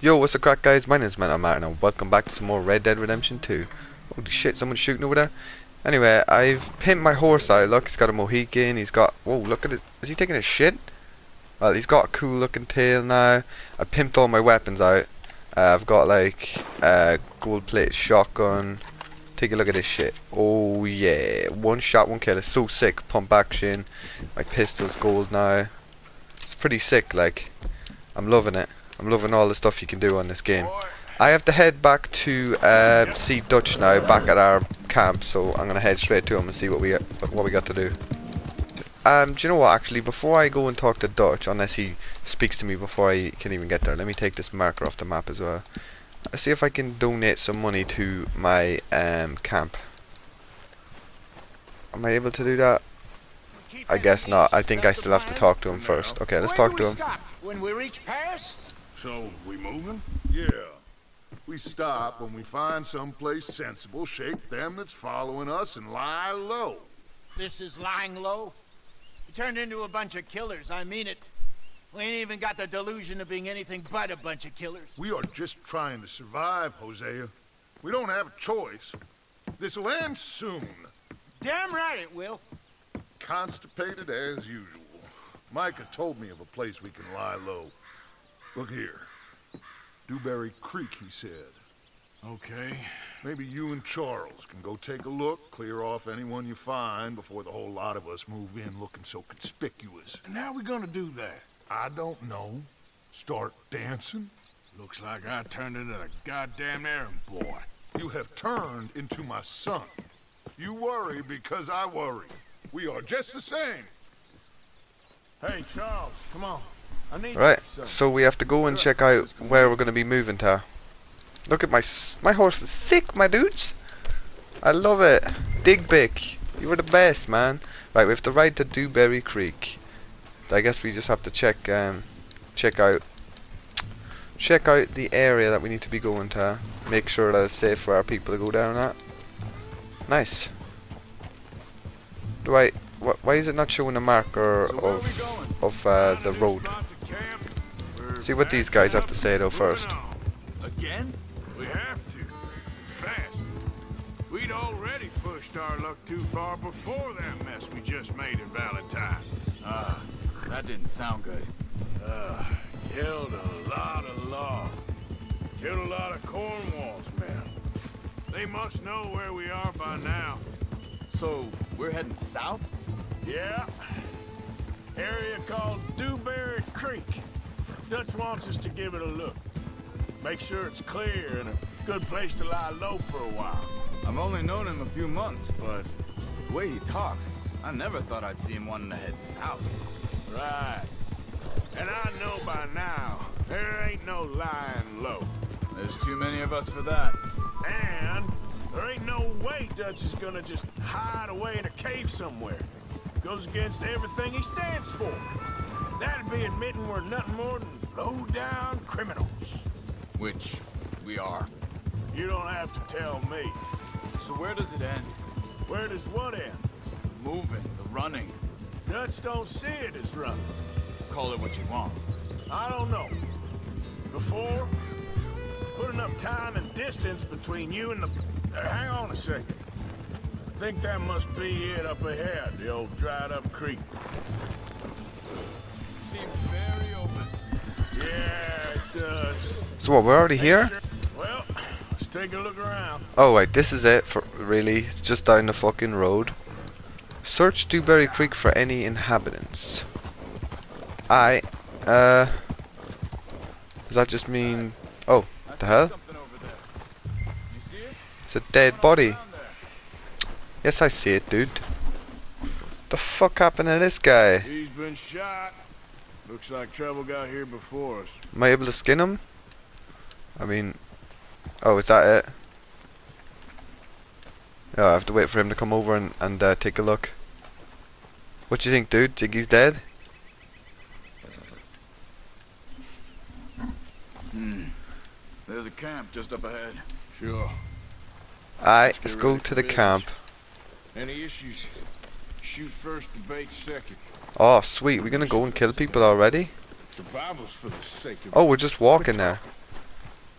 Yo, what's the crack guys? My name is Matt Martin and welcome back to some more Red Dead Redemption 2. Holy shit, someone's shooting over there. Anyway, I've pimped my horse out. Look, he's got a Mohican, he's got... Whoa, look at it. Is he taking a shit? Well, he's got a cool looking tail now. I pimped all my weapons out. Uh, I've got like a gold plated shotgun. Take a look at this shit. Oh yeah, one shot, one kill. It's so sick. Pump action. My pistol's gold now. It's pretty sick. Like, I'm loving it. I'm loving all the stuff you can do on this game. I have to head back to uh, see Dutch now, back at our camp. So I'm gonna head straight to him and see what we what we got to do. Um, do you know what? Actually, before I go and talk to Dutch, unless he speaks to me before I can even get there, let me take this marker off the map as well. Let's see if I can donate some money to my um, camp. Am I able to do that? I guess not. I think I still have to talk to him first. Okay, let's talk to him. When we reach Paris? So, we moving? Yeah. We stop when we find someplace sensible, shake them that's following us, and lie low. This is lying low? We turned into a bunch of killers, I mean it. We ain't even got the delusion of being anything but a bunch of killers. We are just trying to survive, Hosea. We don't have a choice. This'll end soon. Damn right it will. Constipated as usual. Micah told me of a place we can lie low. Look here. Dewberry Creek, he said. Okay. Maybe you and Charles can go take a look, clear off anyone you find before the whole lot of us move in looking so conspicuous. And how are we gonna do that? I don't know. Start dancing? Looks like I turned into a goddamn errand boy. You have turned into my son. You worry because I worry. We are just the same. Hey, Charles, come on. Right, you for something. so we have to go and check out where we're going to be moving to. Look at my my horse is sick, my dudes. I love it. Digbick, you were the best, man. Right, we have to ride to Dewberry Creek. I guess we just have to check um check out check out the area that we need to be going to. Make sure that it's safe for our people to go down at. Nice. Do I? Wh why is it not showing a marker So of of uh, the road? Spot to camp? We're See what these guys have to say though first. Again? We have to. Fast. We'd already pushed our luck too far before that mess we just made in Valentine. Ah, that didn't sound good. Uh, killed a lot of law. Killed a lot of Cornwall's men. They must know where we are by now. So, we're heading south? Yeah. Area called Dewberry Creek. Dutch wants us to give it a look. Make sure it's clear and a good place to lie low for a while. I've only known him a few months, but the way he talks, I never thought I'd see him wanting to head south. Right. And I know by now, there ain't no lying low. There's too many of us for that. And there ain't no way Dutch is gonna just hide away in a cave somewhere. Goes against everything he stands for. That'd be admitting we're nothing more than low-down criminals. Which we are. You don't have to tell me. So where does it end? Where does what end? The Moving, the running. Dutch don't see it as running. Call it what you want. I don't know. Before, put enough time and distance between you and the... Uh, hang on a second. I think that must be it up ahead, the old dried-up creek. Seems very open. Yeah, it does. So what? We're already here? Sure. Well, let's take a look around. Oh wait, this is it. For really, it's just down the fucking road. Search Dewberry Creek for any inhabitants. I, uh, does that just mean? Oh, the hell? Something over there. You see it? It's a dead body. Down there. Yes, I see it, dude. The fuck happened to this guy? He's been shot. Looks like trouble got here before us. Am I able to skin him? I mean, oh, is that it? Yeah, I have to wait for him to come over and, and uh, take a look. What do you think, dude? Think he's dead? Hmm. There's a camp just up ahead. Sure. Aye, get let's go to the business. camp. Any issues? Shoot first, debate second. Oh, sweet. We're gonna go and kill people already? Survival's for the sake of Oh, we're just walking now.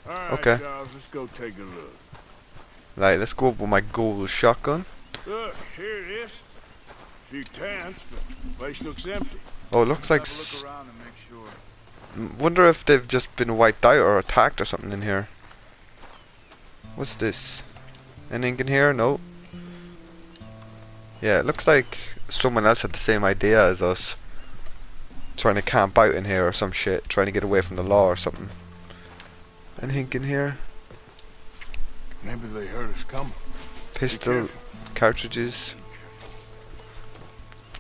All right, Okay. Charles, let's go take a look. Right, let's go up with my gold shotgun. Look, here it is. A few tents, but place looks empty. Oh, it looks like. Have a s- look around and make sure. Wonder if they've just been wiped out or attacked or something in here. What's this? Anything in here? No. Yeah, it looks like someone else had the same idea as us. Trying to camp out in here or some shit. Trying to get away from the law or something. Anything in here? Maybe they heard us coming. Pistol, cartridges.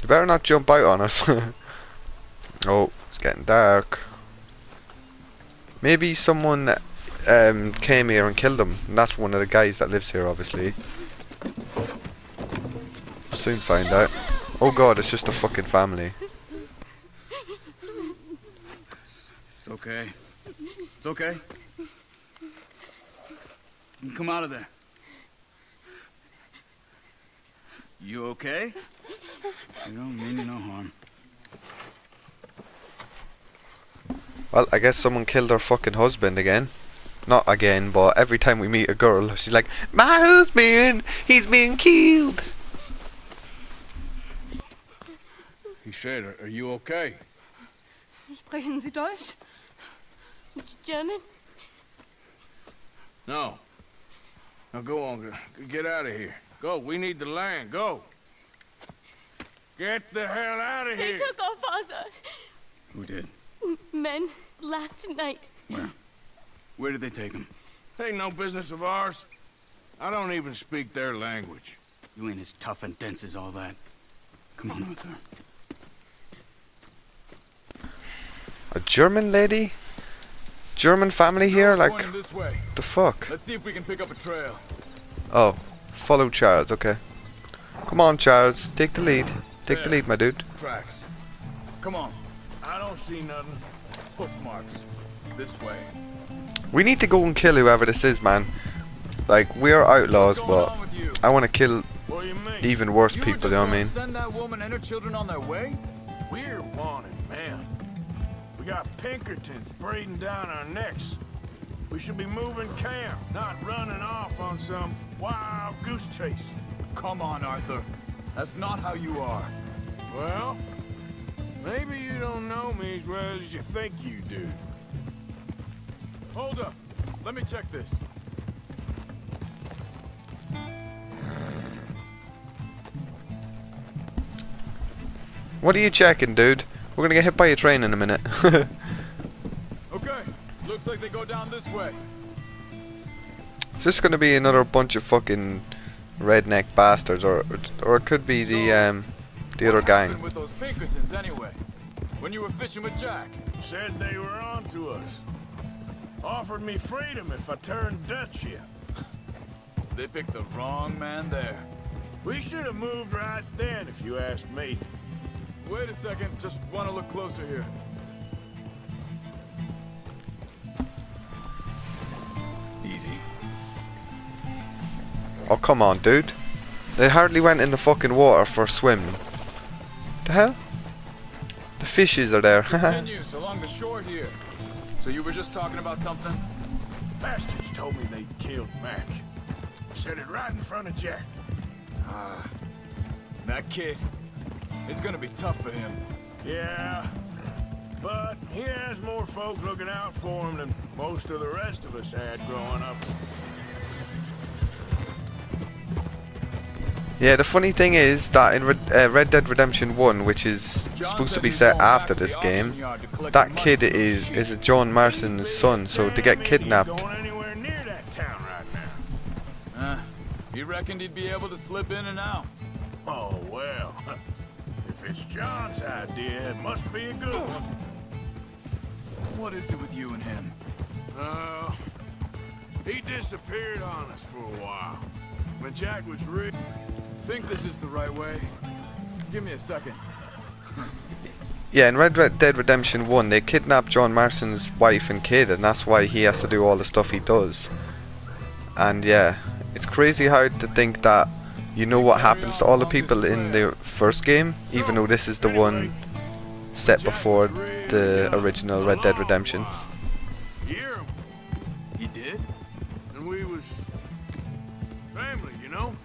You better not jump out on us. oh, it's getting dark. Maybe someone um, came here and killed them. And that's one of the guys that lives here, obviously. Soon find out. Oh god, it's just a fucking family. It's okay. It's okay. You come out of there. You okay? You don't mean no harm. Well, I guess someone killed her fucking husband again. Not again, but every time we meet a girl, she's like, My husband, he's being killed. He said, are, are you okay? Sprechen Sie Deutsch? German? No. Now go on, get out of here. Go, we need the land, go. Get the hell out of They here. They took our father. Who did? Men, last night. Where? Where did they take him? Ain't no business of ours. I don't even speak their language. You ain't as tough and dense as all that. Come on, Arthur. A German lady? German family here? Like, the fuck? Let's see if we can pick up a trail. Oh, follow Charles, okay. Come on, Charles, take the lead. Take the lead, my dude. Tracks. Come on. I don't see nothing. Hoof marks. This way. We need to go and kill whoever this is, man. Like, we're outlaws, but on with you? I want to kill What do you mean? even worse You people, you know what I mean? Send that woman and her children on their way? We're wanted, man. We got Pinkertons breathing down our necks. We should be moving camp, not running off on some wild goose chase. Come on, Arthur. That's not how you are. Well, maybe you don't know me as well as you think you do. Hold up. Let me check this. What are you checking, dude? We're gonna get hit by a train in a minute. Okay. Looks like they go down this way. Is this gonna be another bunch of fucking redneck bastards, or or it could be the um the other What gang? with those Pinkertons anyway? When you were fishing with Jack? Said they were on to us. Offered me freedom if I turned Dutch here. They picked the wrong man there. We should have moved right then, if you asked me. Wait a second. Just want to look closer here. Easy. Oh come on, dude! They hardly went in the fucking water for a swim. The hell? The fishes are there. Continues along the shore here. So you were just talking about something? Bastards told me they'd killed Mac. Said it right in front of Jack. Ah. That kid. It's gonna be tough for him. Yeah, but he has more folk looking out for him than most of the rest of us had growing up. Yeah, the funny thing is that in Red, uh, Red Dead Redemption 1, which is John supposed to be set after this game, yard to collect that kid money is sheep. is John Marston's son, so to get kidnapped. Going anywhere near that town right now. Uh, he reckoned he'd be able to slip in and out. Oh well, if it's John's idea, it must be a good one. What is it with you and him? Uh, he disappeared on us for a while. When Jack was rich. Think this is the right way? Give me a second. Yeah, in Red Red Dead Redemption 1, they kidnapped John Marston's wife and kid, and that's why he has to do all the stuff he does. And yeah, it's crazy how to think that you know what happens to all the people in the first game, even though this is the one set before the original Red Dead Redemption. You hear him? He did? was family, you know?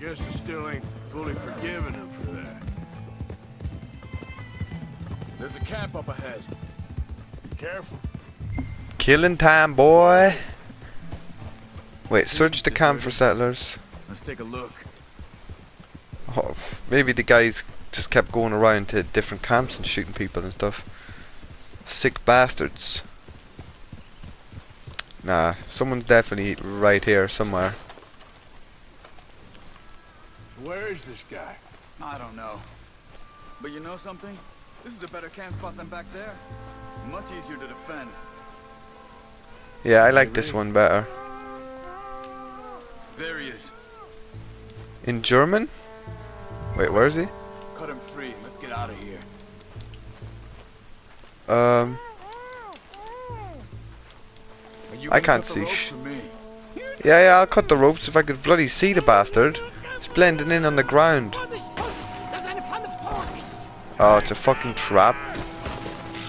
Guess I still ain't fully forgiven him for that. There's a camp up ahead. Be careful. Killing time, boy. Wait, search the camp for settlers. Let's take a look. Oh, maybe the guys just kept going around to different camps and shooting people and stuff. Sick bastards. Nah, someone's definitely right here somewhere. Where is this guy? I don't know. But you know something? This is a better camp spot than back there. Much easier to defend. Yeah, I like this one better. There he is. In German? Wait, where is he? Cut him free. Let's get out of here. Um, I can't see ropes sh- or me? yeah, yeah, I'll cut the ropes if I could bloody see the bastard. It's blending in on the ground. Oh, it's a fucking trap.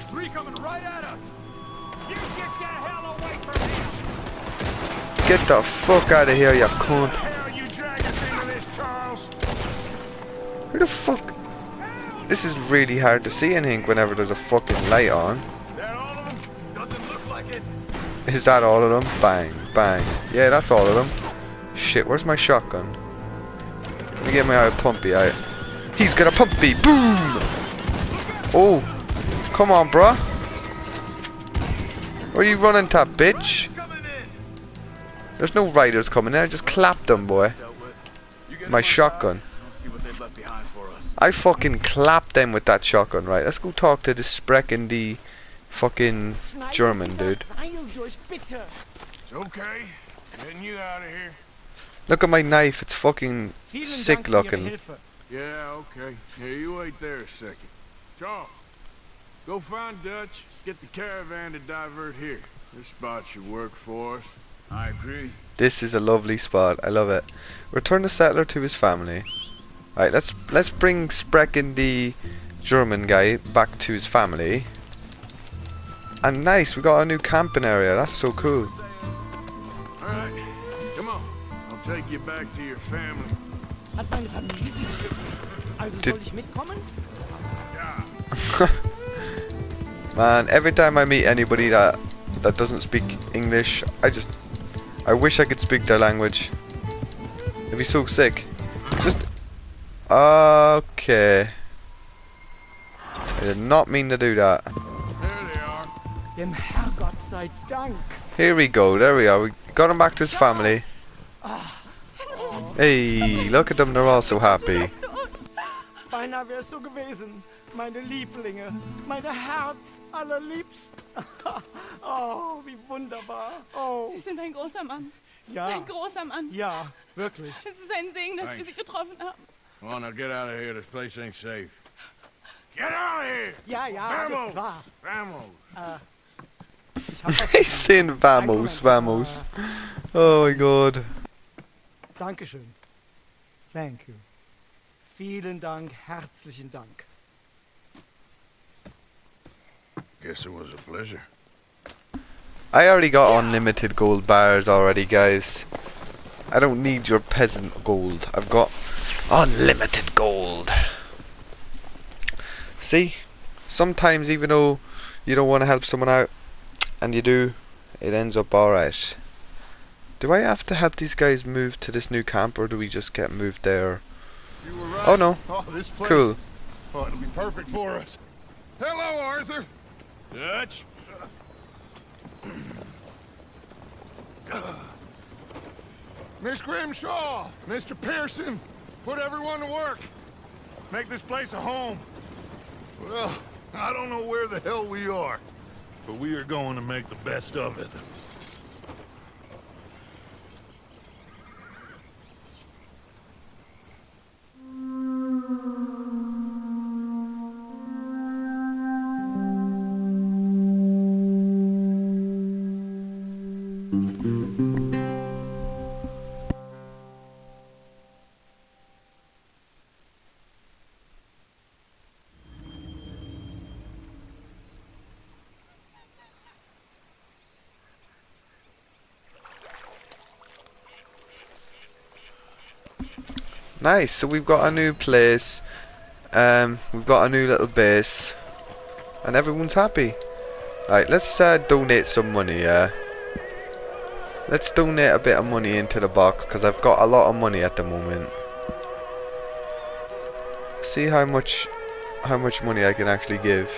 Three coming right at us. Get the hell away from him! Get the fuck out of here, you cunt. Who the fuck? This is really hard to see anything whenever there's a fucking light on. Is that all of them? Bang, bang. Yeah, that's all of them. Shit, where's my shotgun? Let me get my eye pumpy out. He's got a pumpy. Boom! Oh, come on, bruh. Where are you running to, bitch? There's no riders coming there. Just clap them, boy. My shotgun. side, Let's see what they've left behind for us. I fucking clapped them with that shotgun, right? Let's go talk to the Spreck and the fucking German dude. It's okay. Getting you out of here. Look at my knife. It's fucking sick looking. Yeah, okay. Yeah, you wait there a second. Charles, go find Dutch. Get the caravan to divert here. This spot should work for us. I agree. This is a lovely spot. I love it. Return the settler to his family. Right, let's let's bring Sprecken the German guy back to his family. And nice, we got a new camping area. That's so cool. All right, come on. I'll take you back to your family. Hat meine Familie sie geschickt? Also Did- soll ich mitkommen? Yeah. Man, every time I meet anybody that that doesn't speak English, I just I wish I could speak their language. It'd be so sick. Just okay. I did not mean to do that. There they are. Dem Herrgott sei Dank. Here we go. There we are. We got him back to his family. Hey, look at them. They're all so happy. Beinahe wär's so gewesen. Meine Lieblinge. Meine Herz allerliebsten. oh, wie wunderbar. Oh, Sie sind ein großer Mann. ja. Ein großer Mann. Ja, wirklich. Es ist ein Segen, dass wir Thanks. Sie getroffen haben. Come on, now get out of here. This place ain't safe. Get out of here! Ja, ja, alles Vamos! klar. Vamos! Ich uh, hab He's saying vamos, vamos. Oh my god. Dankeschön. Thank you. Vielen Dank, herzlichen Dank. Guess it was a pleasure. I already got unlimited gold bars already, guys. I don't need your peasant gold. I've got unlimited gold. See? Sometimes even though you don't want to help someone out, and you do, it ends up alright. Do I have to help these guys move to this new camp, or do we just get moved there? You were right. Oh no. Oh, this place. Cool. Oh, it'll be perfect for us. Hello, Arthur. Dutch? Miss Grimshaw, Mr. Pearson, put everyone to work. Make this place a home. Well, I don't know where the hell we are, but we are going to make the best of it. Nice. So we've got a new place. Um, we've got a new little base, and everyone's happy. Right, let's uh, donate some money. Yeah. Let's donate a bit of money into the box because I've got a lot of money at the moment. See how much, how much money I can actually give.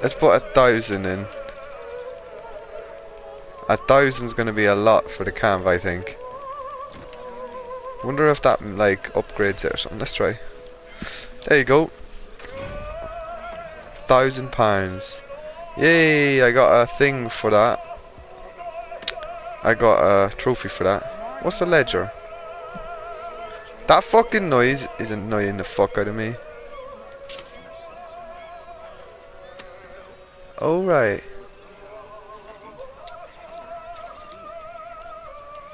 Let's put a thousand in. A thousand's gonna be a lot for the camp, I think. Wonder if that like upgrades it or something. Let's try. There you go. Thousand pounds. Yay! I got a thing for that. I got a trophy for that. What's the ledger? That fucking noise is annoying the fuck out of me. Oh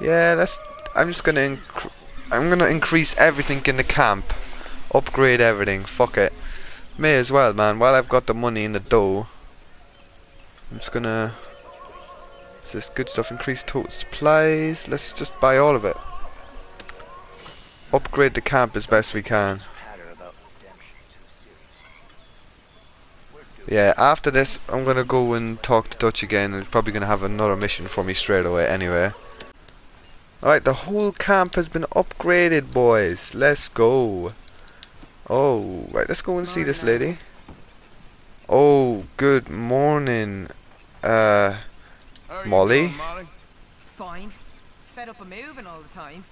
Yeah, let's. I'm just gonna. I'm gonna increase everything in the camp, upgrade everything. Fuck it. May as well, man. While I've got the money in the dough, I'm just gonna. Is this good stuff? Increase total supplies. Let's just buy all of it. Upgrade the camp as best we can. Yeah, after this, I'm gonna go and talk to Dutch again. He's probably gonna have another mission for me straight away. Anyway. Alright, the whole camp has been upgraded, boys. Let's go. Oh, right, let's go and see this lady. Oh, good morning. Uh, How are you Molly? doing, Molly? Fine. Fed up of moving all the time.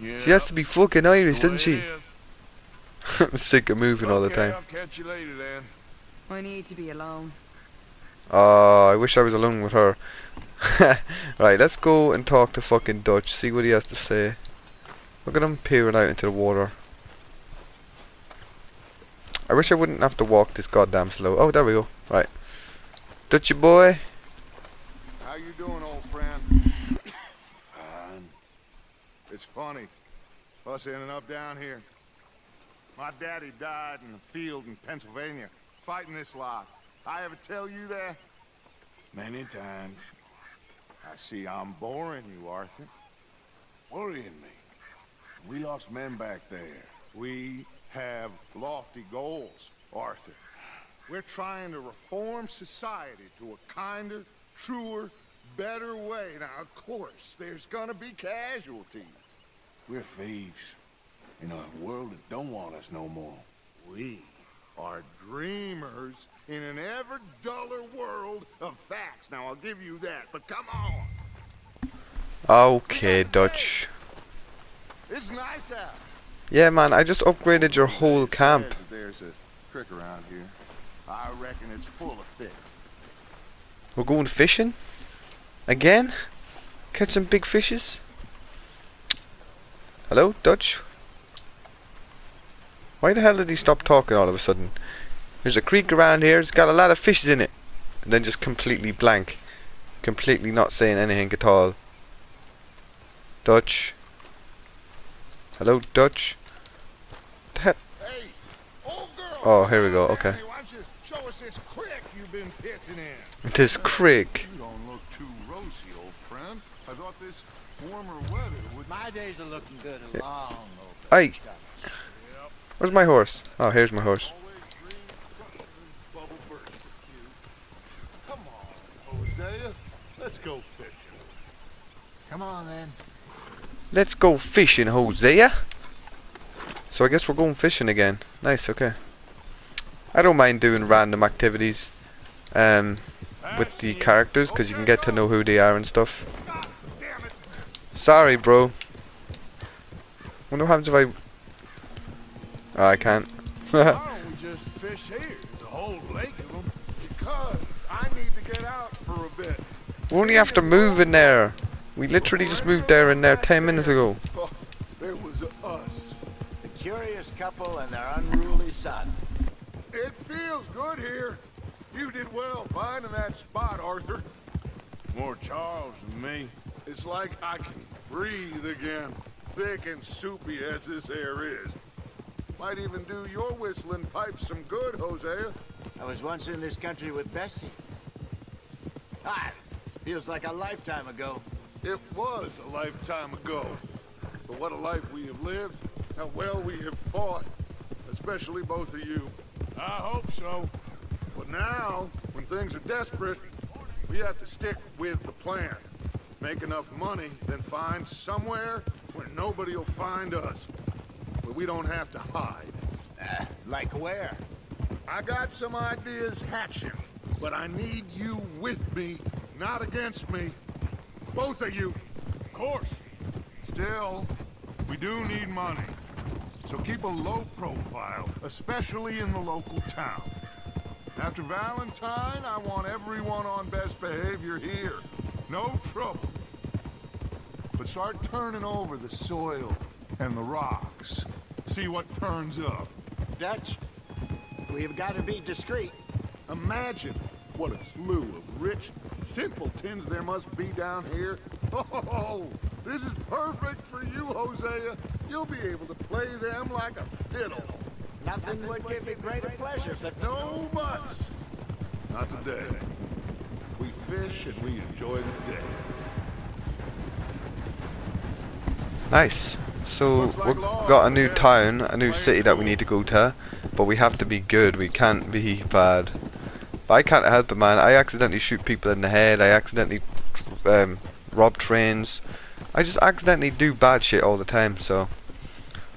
Yeah, she has to be fucking Irish, the doesn't she? I'm sick of moving all the time. I'll catch you later then. I need to be alone. Oh, I wish I was alone with her. right, let's go and talk to fucking Dutch, see what he has to say. Look at him peering out into the water. I wish I wouldn't have to walk this goddamn slow. Oh, there we go. Right. Dutchy boy. How you doing, old friend? Fine. It's funny. Us ending up down here. My daddy died in a field in Pennsylvania, fighting this lot. I ever tell you that? Many times. I see I'm boring you, Arthur. Worrying me. We lost men back there. We have lofty goals, Arthur. We're trying to reform society to a kinder, truer, better way. Now, of course, there's gonna be casualties. We're thieves. In a world that don't want us no more. We are dreamers in an ever duller world of facts. Now, I'll give you that, but come on. Okay, Dutch. It's nice out. Yeah, man, I just upgraded your whole camp. There's a around here. I reckon it's full of fish. We're going fishing? Again? Catch some big fishes? Hello, Dutch? Why the hell did he stop talking all of a sudden? There's a creek around here, it's got a lot of fishes in it. And then just completely blank. Completely not saying anything at all. Dutch? Hello, Dutch? The hell? Hey, old girl. Oh, here we go, okay. Hey, Why don't you show us this creek you've been pissing in? This creek. You don't look too rosy, old friend. I thought this warmer weather would... My days are looking good and long. Hey, where's my horse? Oh, here's my horse. Always dream something bubble burst with you. Come on, Hosea. Let's go fishing. Come on then. Let's go fishing, Hosea. So I guess we're going fishing again. Nice, okay. I don't mind doing random activities um, with the characters because you can get to know who they are and stuff. Sorry, bro. Wonder what happens if I... Oh, I can't. Why don't we just fish here? There's a whole lake of them. Because I need to get out for a bit. we only have to move in there. We literally just moved there and there 10 minutes ago. Oh, there was us. The curious couple and their unruly son. It feels good here. You did well finding that spot, Arthur. More Charles than me. It's like I can breathe again. Thick and soupy as this air is. Might even do your whistling pipes some good, Hosea. I was once in this country with Bessie. Ah, Feels like a lifetime ago. It was a lifetime ago. But what a life we have lived. How well we have fought. Especially both of you. I hope so. But now, when things are desperate, we have to stick with the plan. Make enough money, then find somewhere where nobody will find us. Where we don't have to hide. Uh, like where? I got some ideas hatching, but I need you with me, not against me. Both of you. Of course. Still, we do need money. So keep a low profile, especially in the local town. After Valentine, I want everyone on best behavior here. No trouble. But start turning over the soil and the rocks. See what turns up. Dutch, we've got to be discreet. Imagine what a slew of rich simpletons there must be down here. Oh, this is perfect for you, Hosea. You'll be able to play them like a fiddle. Nothing would give me greater pleasure, but No buts. Not today. We fish and we enjoy the day. Nice. So we've got a new town, a new city that we need to go to, but we have to be good. We can't be bad. But I can't help it, man. I accidentally shoot people in the head. I accidentally um, rob trains. I just accidentally do bad shit all the time. So,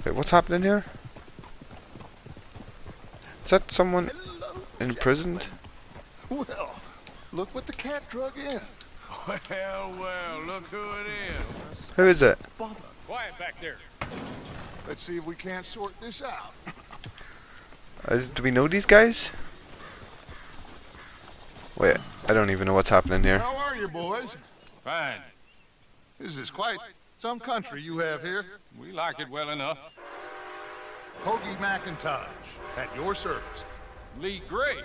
wait, what's happening here? Is that someone imprisoned? Well, look what the cat drug in. Well, well, look who it is. Who is it? Quiet back there. Let's see if we can't sort this out. Uh, do we know these guys? Wait, I don't even know what's happening here. How are you, boys? Fine. This is quite some country you have here. We like it well enough. Hoagie McIntosh, at your service. Leigh Gray.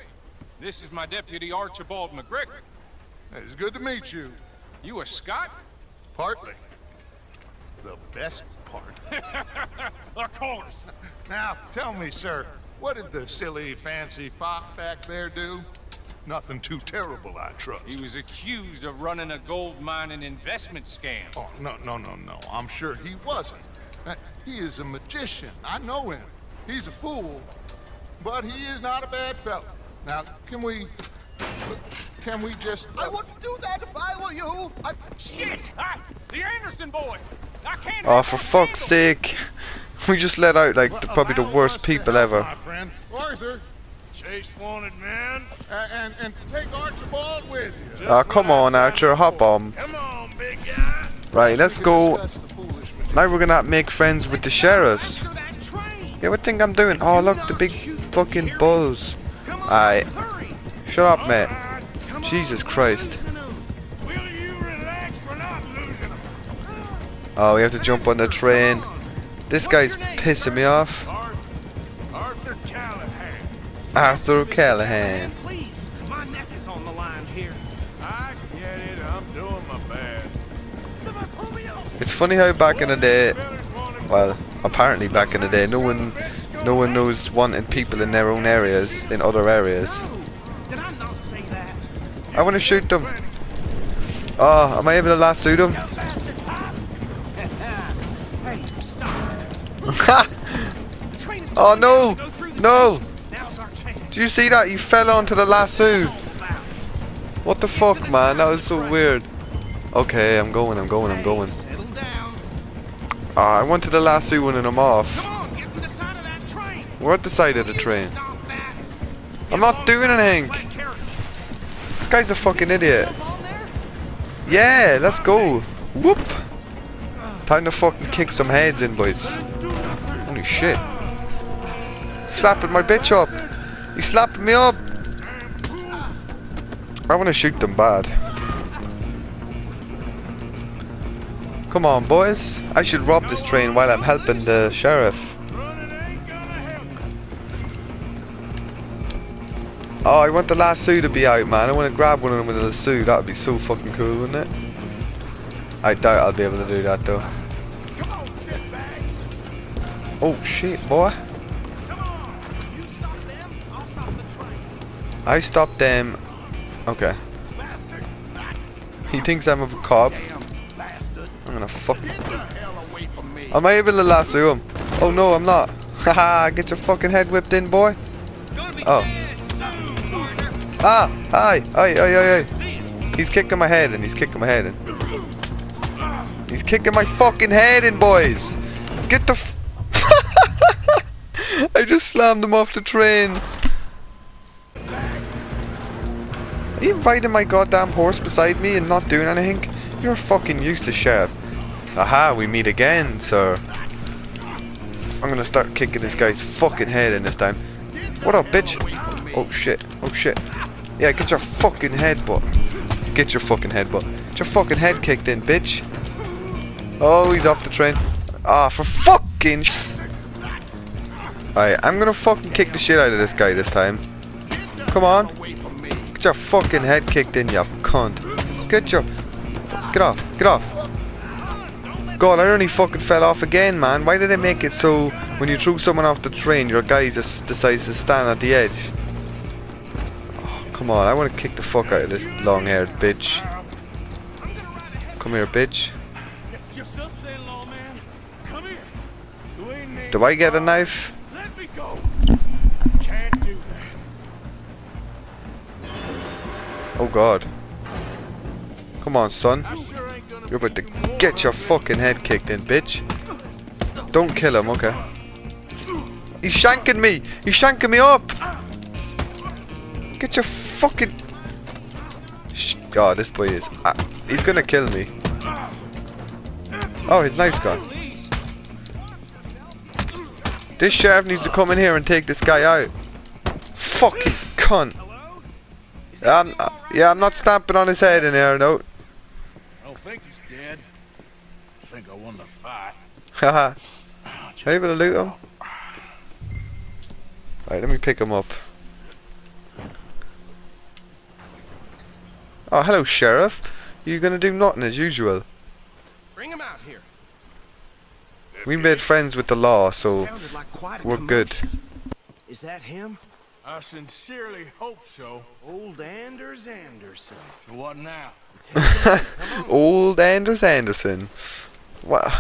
This is my deputy Archibald MacGregor. It's good to meet you. You a Scot? Partly. The best part. of course. Now, tell me, sir, what did the silly, fancy fop back there do? Nothing too terrible, I trust. He was accused of running a gold mining investment scam. Oh, no, no, no, no. I'm sure he wasn't. Uh, He is a magician. I know him. He's a fool, but he is not a bad fellow. Now, can we... Can we just... I wouldn't do that if I were you. I... Shit! Ah, the Anderson boys! I can't Oh, for fuck's sake. We just let out, like, the, probably the worst people ever. My friend, Arthur, Chase wanted man. uh, and, and take Archibald with you. Ah, come on, Archer, hop on. Come on, big guy. Right, let's go. Discuss the foolish magician. Now we're gonna make friends with the sheriffs. that train. Yeah, what think I'm doing? Oh, look, the big fucking bulls. Aye. Shut up, mate. Jesus Christ. Will you relax? We're not losing them. Oh, we have to jump on the train. This guy's pissing me off. Arthur, Callahan. Please, my neck is on the line here. I get it. I'm doing my best. It's funny how back in the day, well, apparently back in the day, no one, no one knows wanting people in their own areas, in other areas. I not say that? I want to shoot them. Oh, am I able to lasso them? Hey, stop. The train is oh ah, no, to go through the no! Do you see that? He fell onto the lasso. What the fuck, man? That was so weird. Okay, I'm going, I'm going, I'm going. Ah, I wanted to the lasso one I'm off. We're at the side of the train. I'm not doing anything. This guy's a fucking idiot. Yeah, let's go. Whoop. Time to fucking kick some heads in, boys. Holy shit. Slapping my bitch up. He's slapped me up. I want to shoot them bad. Come on, boys. I should rob this train while I'm helping the sheriff. Oh, I want the lasso to be out, man. I want to grab one of them with a lasso. That would be so fucking cool, wouldn't it? I doubt I'll be able to do that, though. Oh, shit, boy. I stopped them. Okay. He thinks I'm a cop. I'm gonna fuck. Am I able to lasso him? Oh no, I'm not. Haha, get your fucking head whipped in, boy. Oh. Ah, hi, hi, hi, hi, hi. He's kicking my head and he's kicking my head in. He's kicking my fucking head in, boys. Get the I just slammed him off the train. You riding my goddamn horse beside me and not doing anything? You're fucking useless, sheriff. Aha, we meet again, sir. I'm gonna start kicking this guy's fucking head in this time. What up, bitch? Oh shit, oh shit. Yeah, get your fucking head butt. Get your fucking head butt. Get your fucking head kicked in, bitch. Oh, he's off the train. Ah, for fucking Alright, I'm gonna fucking kick the shit out of this guy this time. Come on. Get your fucking head kicked in, you cunt. Get your... Get off, get off. God, I only fucking fell off again, man. Why did they make it so when you threw someone off the train, your guy just decides to stand at the edge? Oh, come on, I want to kick the fuck out of this long-haired bitch. Come here, bitch. It's just us then, lawman. Come here. You ain't named Do I get a knife? Oh god. Come on, son. You're about to get your fucking head kicked in, bitch. Don't kill him, okay? He's shanking me! He's shanking me up! Get your fucking... God, this boy is... Uh, he's gonna kill me. Oh, his knife's gone. This sheriff needs to come in here and take this guy out. Fucking cunt. Um, uh, yeah, I'm not stamping on his head in here, no. I don't think he's dead. I think I won the fight. Haha. Ah, Are you able to loot him? Oh. Right, let me pick him up. Oh, hello, Sheriff. You gonna do nothing as usual. Bring him out here. We made friends with the law, so like we're good. Is that him? I sincerely hope so. Old Anders Anderson. So what now? Old Anders Anderson. What?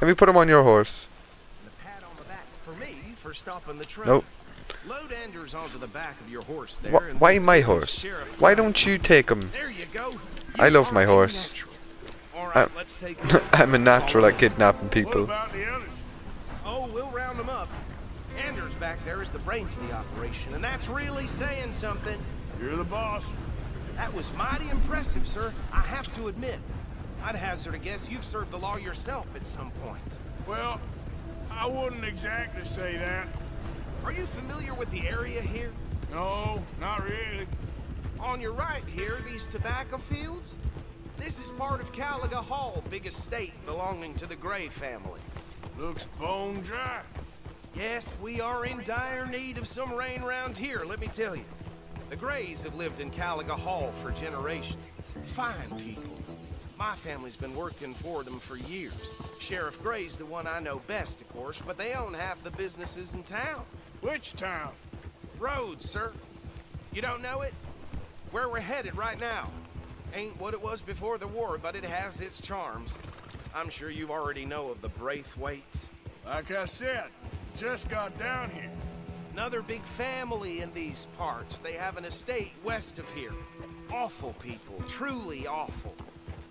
Let me put him on your horse. Pat on the back for me for stopping the train. Nope. Load Anders onto the back of your horse there. Wh and why my horse? sheriff Why don't you take him? There you go. I love my horse. natural. All right, I'm- let's take. I'm a natural at kidnapping What people. about the others? Oh, we'll round them up. Back there is the brain to the operation, and that's really saying something. You're the boss. That was mighty impressive, sir. I have to admit. I'd hazard a guess you've served the law yourself at some point. Well, I wouldn't exactly say that. Are you familiar with the area here? No, not really. On your right here, these tobacco fields? This is part of Caliga Hall, big estate belonging to the Gray family. Looks bone dry. Yes, we are in dire need of some rain round here, let me tell you. The Grays have lived in Caliga Hall for generations. Fine people. My family's been working for them for years. Sheriff Gray's the one I know best, of course, but they own half the businesses in town. Which town? Rhodes, sir. You don't know it? Where we're headed right now. Ain't what it was before the war, but it has its charms. I'm sure you already know of the Braithwaites. Like I said, just got down here. Another big family in these parts. They have an estate west of here. Awful people, truly awful.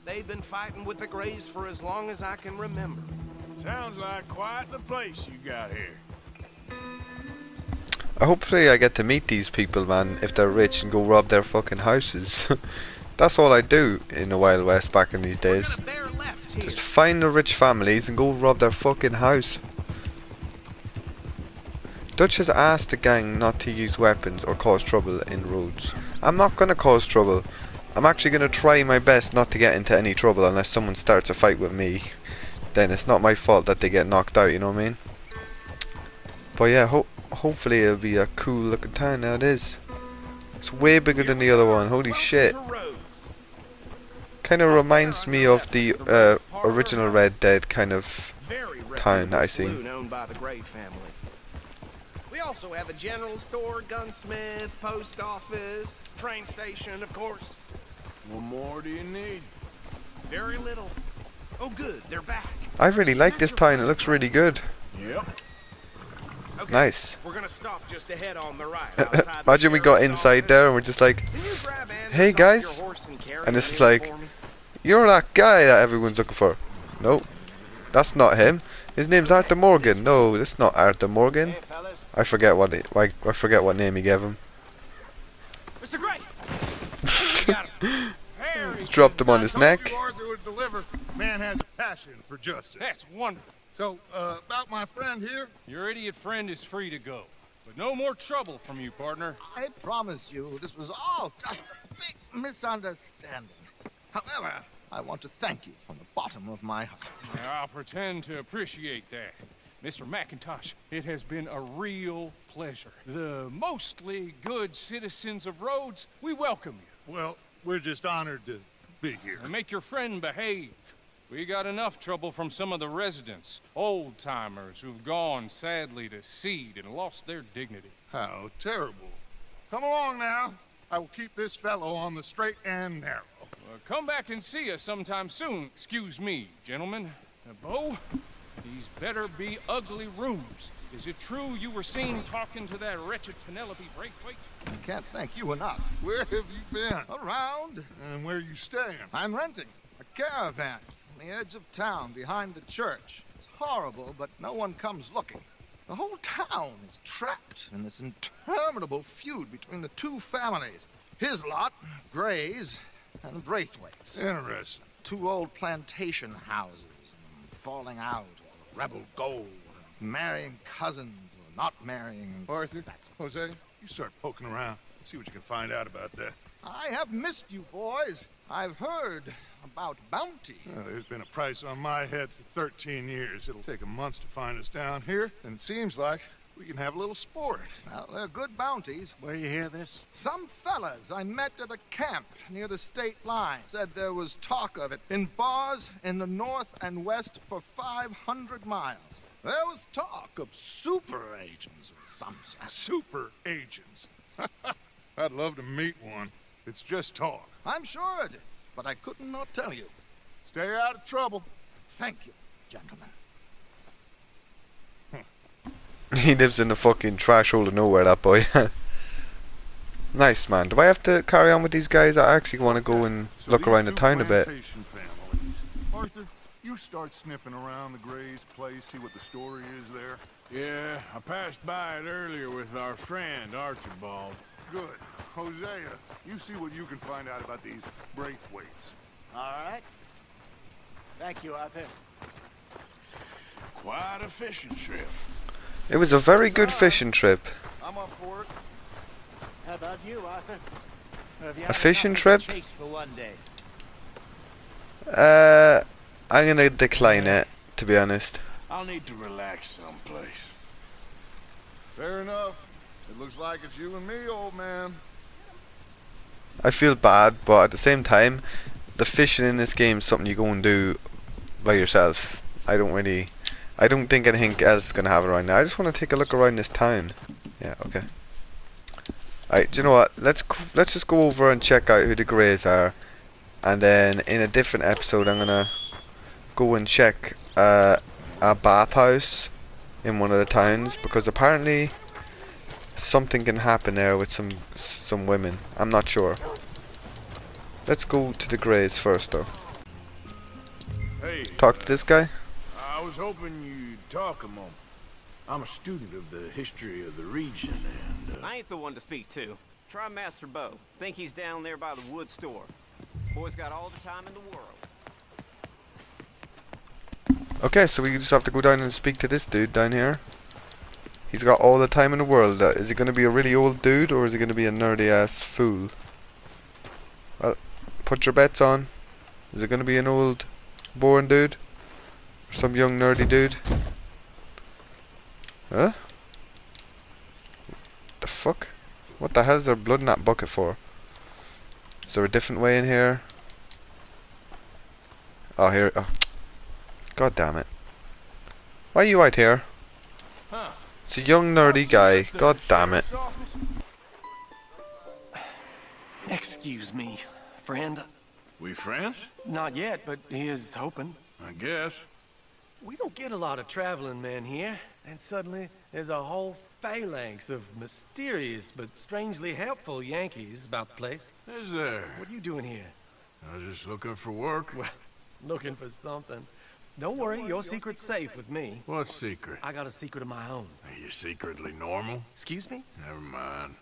They've been fighting with the Grays for as long as I can remember. Sounds like quite the place you got here. Uh, Hopefully I get to meet these people, man, if they're rich and go rob their fucking houses. That's all I do in the Wild West back in these days. Bear left here. Just find the rich families and go rob their fucking house. Dutch has asked the gang not to use weapons or cause trouble in Rhodes. I'm not gonna cause trouble. I'm actually gonna try my best not to get into any trouble unless someone starts a fight with me. Then it's not my fault that they get knocked out, you know what I mean? But yeah, ho hopefully it'll be a cool looking town. Now it is. It's way bigger than the other one. Holy shit. Kind of reminds me of the uh, original Red Dead kind of town that I see. saloon owned by the Gray family. We also have a general store, gunsmith, post office, train station, of course. What more do you need? Very little. Oh, good. They're back. I really like this town. It looks really good. Yep. Okay. Nice. We're gonna stop just ahead on the right. outside the Imagine we got inside office. there and we're just like, Can you grab Anders hey guys, and carry and him it's like, you're that guy that everyone's looking for. Nope, that's not him. His name's Arthur Morgan. No, that's not Arthur Morgan. Hey, fellas. I forget what it, I, I forget what name he gave him. Mr. Gray! We got him. Dropped is. him on his neck. Arthur would deliver. Man has a passion for justice. That's wonderful. So, uh, about my friend here, Your idiot friend is free to go. But no more trouble from you, partner. I promise you this was all just a big misunderstanding. However, I want to thank you from the bottom of my heart. Now, I'll pretend to appreciate that. Mr. McIntosh, it has been a real pleasure. The mostly good citizens of Rhodes, we welcome you. well, we're just honored to be here. And make your friend behave. We got enough trouble from some of the residents, old timers who've gone sadly to seed and lost their dignity. How terrible. Come along now. I will keep this fellow on the straight and narrow. Well, come back and see us sometime soon. Excuse me, gentlemen. Uh, Bo, these better be ugly rooms. Is it true you were seen talking to that wretched Penelope Braithwaite? I can't thank you enough. Where have you been? Around, And where you staying? I'm renting a caravan on the edge of town behind the church. It's horrible, but no one comes looking. The whole town is trapped in this interminable feud between the two families. His lot, Gray's, and Braithwaite's. Interesting. Two old plantation houses, and falling out, or rebel gold, marrying cousins, or not marrying. Arthur, That's Hosea, you start poking around. See what you can find out about that. I have missed you, boys. I've heard about bounty. Well, there's been a price on my head for 13 years. It'll take a month to find us down here, and it seems like we can have a little sport. Well, they're good bounties. Where you hear this? Some fellas I met at a camp near the state line said there was talk of it in bars in the north and west for 500 miles. There was talk of super agents of some sort. Super agents. I'd love to meet one. It's just talk. I'm sure it is, but I couldn't not tell you. Stay out of trouble. Thank you, gentlemen. He lives in the fucking trash hole of nowhere, that boy. nice, man. Do I have to carry on with these guys? I actually want to go and So look around the town a bit. plantation families. Arthur, you start sniffing around the Gray's place, see what the story is there. Yeah, I passed by it earlier with our friend Archibald. Good. Hosea, you see what you can find out about these Braithwaites. All right. Thank you, Arthur. Quite a fishing trip. It was a very good fishing trip. I'm up for it. How about you, Arthur? Have you A fishing enough of the trip? Chase for one day. Uh, I'm gonna decline it, to be honest. I'll need to relax someplace. Fair enough. It looks like it's you and me, old man. I feel bad, but at the same time, the fishing in this game is something you go and do by yourself. I don't really, I don't think anything else is gonna happen around now. I just want to take a look around this town. Yeah, okay. Alright, do you know what? Let's let's just go over and check out who the Grays are, and then in a different episode, I'm gonna go and check uh, a bathhouse in one of the towns because apparently something can happen there with some some women. I'm not sure. Let's go to the Grays first, though. Hey, Talk to this guy. I was hoping you'd talk a moment. I'm a student of the history of the region, and uh, I ain't the one to speak to. Try Master Beau. Think he's down there by the wood store. Boy's got all the time in the world. Okay, so we just have to go down and speak to this dude down here. He's got all the time in the world. Uh, is he going to be a really old dude or is he going to be a nerdy ass fool? Well, put your bets on. Is it going to be an old, boring dude? Or some young nerdy dude? Huh? The fuck? What the hell is there blood in that bucket for? Is there a different way in here? Oh, here. Oh. God damn it. Why are you out here? It's a young nerdy guy. God damn it. Excuse me, friend. We friends? Not yet, but he is hoping. I guess. We don't get a lot of traveling men here, and suddenly there's a whole phalanx of mysterious but strangely helpful Yankees about the place. Is there? What are you doing here? I was just looking for work. Well, looking for something. Don't worry, your secret's safe with me. What secret? I got a secret of my own. Are you secretly normal? Excuse me? Never mind.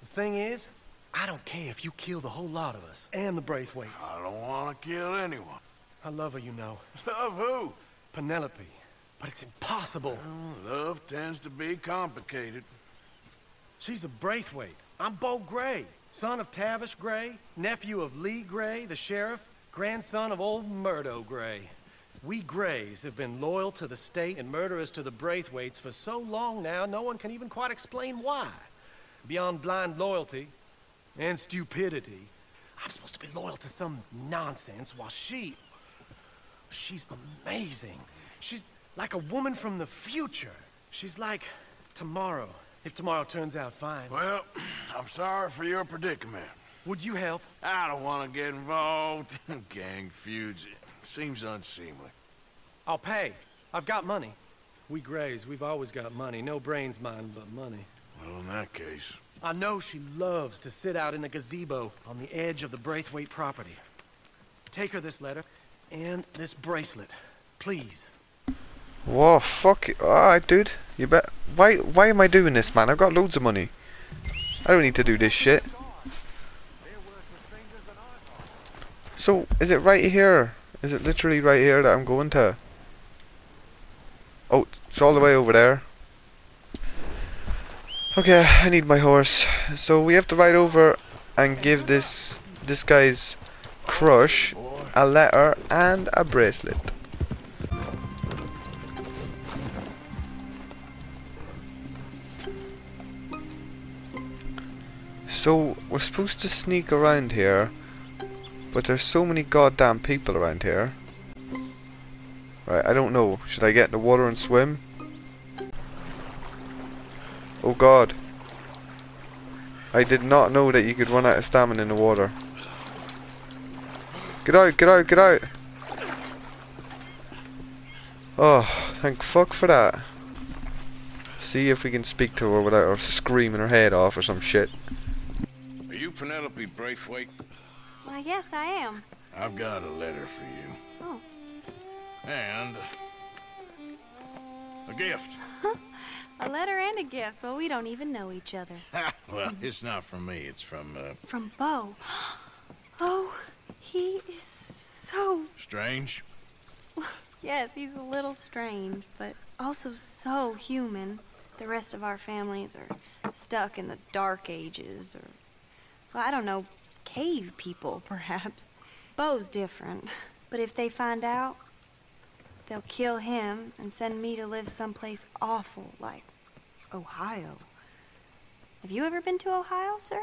The thing is, I don't care if you kill the whole lot of us and the Braithwaites. I don't want to kill anyone. I love her, you know. Love who? Penelope. But it's impossible. Well, love tends to be complicated. She's a Braithwaite. I'm Beau Gray, son of Tavish Gray, nephew of Leigh Gray, the sheriff, grandson of old Murdo Gray. We Grays have been loyal to the state and murderous to the Braithwaites for so long now, no one can even quite explain why. Beyond blind loyalty and stupidity, I'm supposed to be loyal to some nonsense while she... She's amazing. She's like a woman from the future. She's like tomorrow, if tomorrow turns out fine. Well, I'm sorry for your predicament. Would you help? I don't want to get involved. Gang feuds. Seems unseemly. I'll pay. I've got money. We Grays, we've always got money. No brains, mind, but money. Well, in that case... I know she loves to sit out in the gazebo on the edge of the Braithwaite property. Take her this letter and this bracelet. Please. Whoa, fuck it. Alright, dude. You bet. Why, why am I doing this, man? I've got loads of money. I don't need to do this shit. So, is it right here? Is it literally right here that I'm going to? Oh, it's all the way over there. Okay, I need my horse. So we have to ride over and give this this guy's crush a letter and a bracelet. So we're supposed to sneak around here, but there's so many goddamn people around here. Right, I don't know. Should I get in the water and swim? Oh god. I did not know that you could run out of stamina in the water. Get out, get out, get out! Oh, thank fuck for that. See if we can speak to her without her screaming her head off or some shit. Are you Penelope Braithwaite? Why, yes, I am. I've got a letter for you. Oh. And... a gift. A letter and a gift. Well, we don't even know each other. well, it's not from me. It's from, uh... From Beau. Oh, he is so... Strange? Yes, he's a little strange, but also so human. The rest of our families are stuck in the dark ages, or... Well, I don't know, cave people, perhaps. Beau's different. But if they find out, they'll kill him and send me to live someplace awful like Ohio. Have you ever been to Ohio, sir?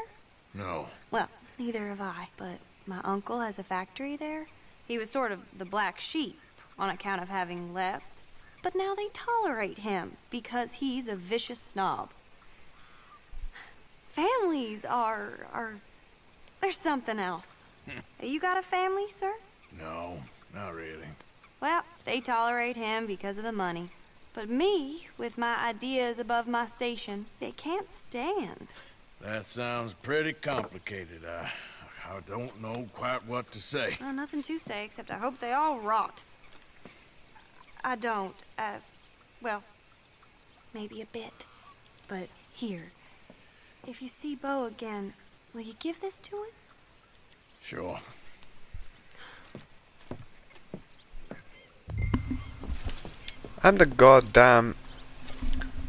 No. Well, neither have I, but my uncle has a factory there. He was sort of the black sheep on account of having left. But now they tolerate him because he's a vicious snob. Families are are there's something else. Hmm. you got a family, sir? No, not really. Well, they tolerate him because of the money. But me, with my ideas above my station, they can't stand. That sounds pretty complicated. I, I don't know quite what to say. Well, nothing to say except I hope they all rot. I don't, uh, well, maybe a bit. But here, if you see Beau again, will you give this to him? Sure. I'm the goddamn...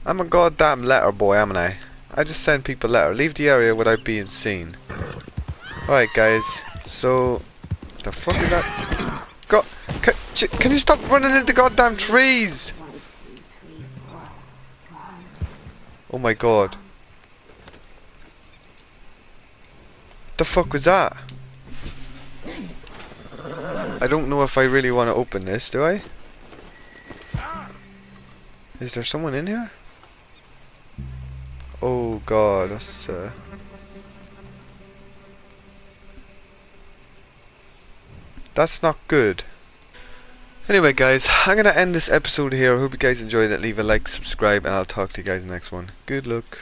I'm a goddamn letter boy, am I? I just send people letter. Leave the area without being seen. Alright guys, so... The fuck is that? God, can, can you stop running into goddamn trees? Oh my god. The fuck was that? I don't know if I really want to open this, do I? Is there someone in here? Oh god, that's uh... That's not good. Anyway guys, I'm going to end this episode here. I hope you guys enjoyed it. Leave a like, subscribe, and I'll talk to you guys in the next one. Good luck.